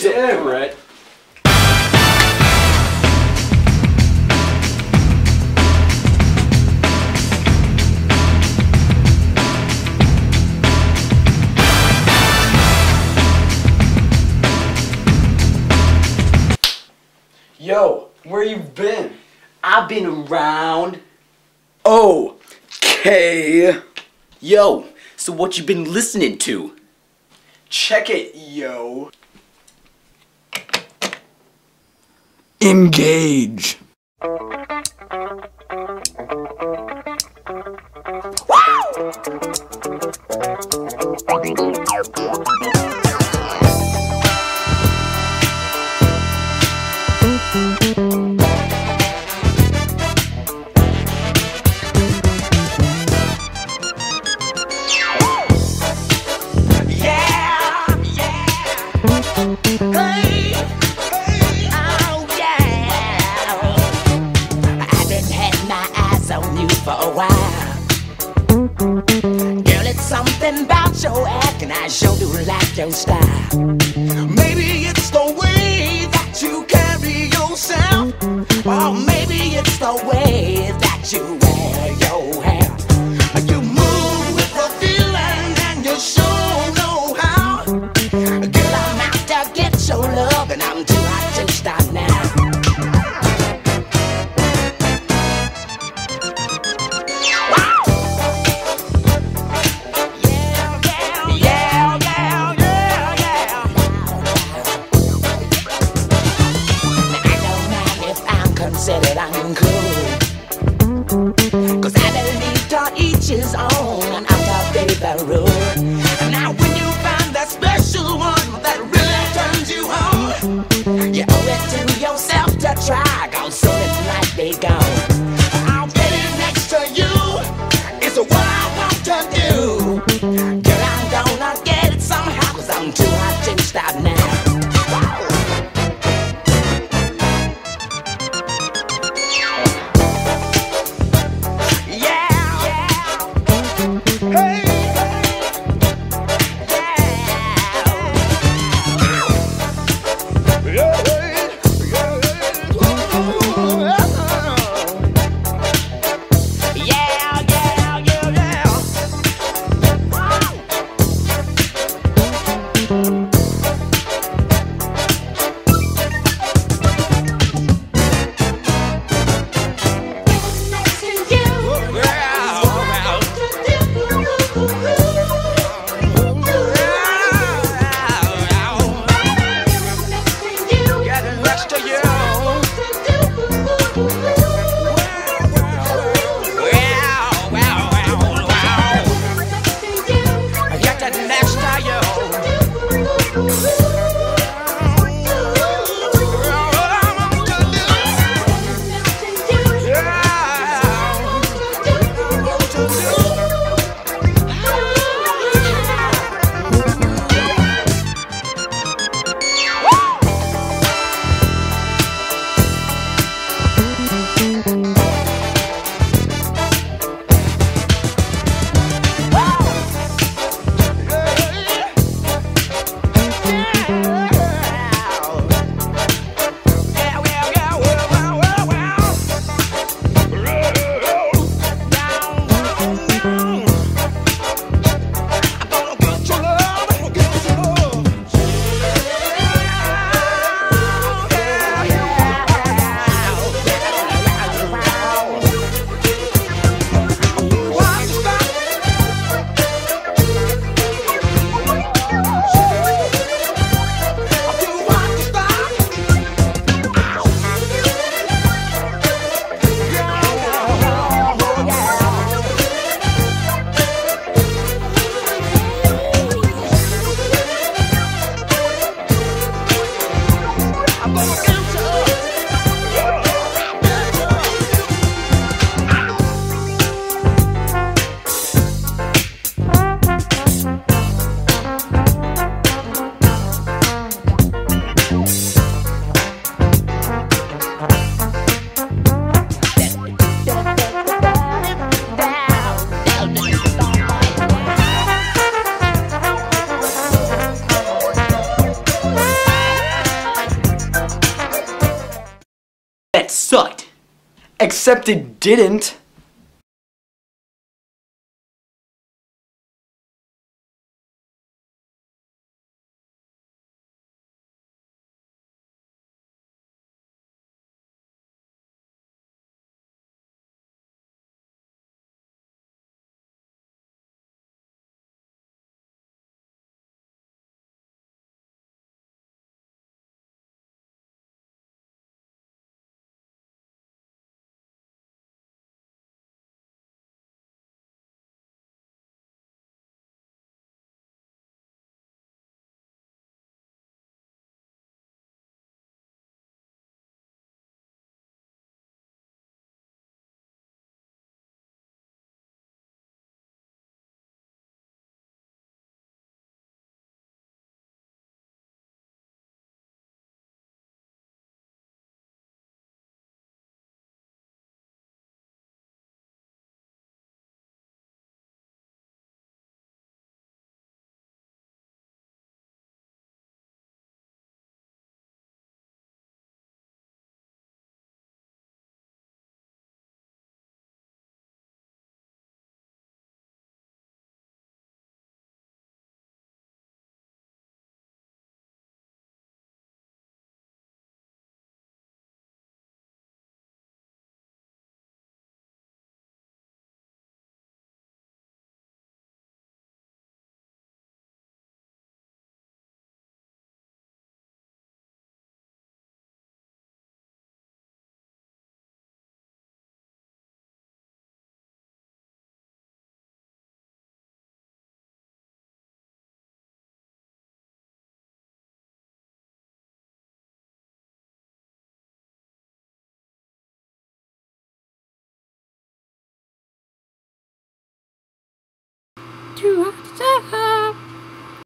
so yeah, right. Yo, where you been? I've been around. Okay. Yo, so what you been listening to? Check it, yo. Engage. and I sure do like your style. Maybe road. sucked. Except it didn't. What?